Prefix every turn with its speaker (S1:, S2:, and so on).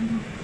S1: Mm-hmm.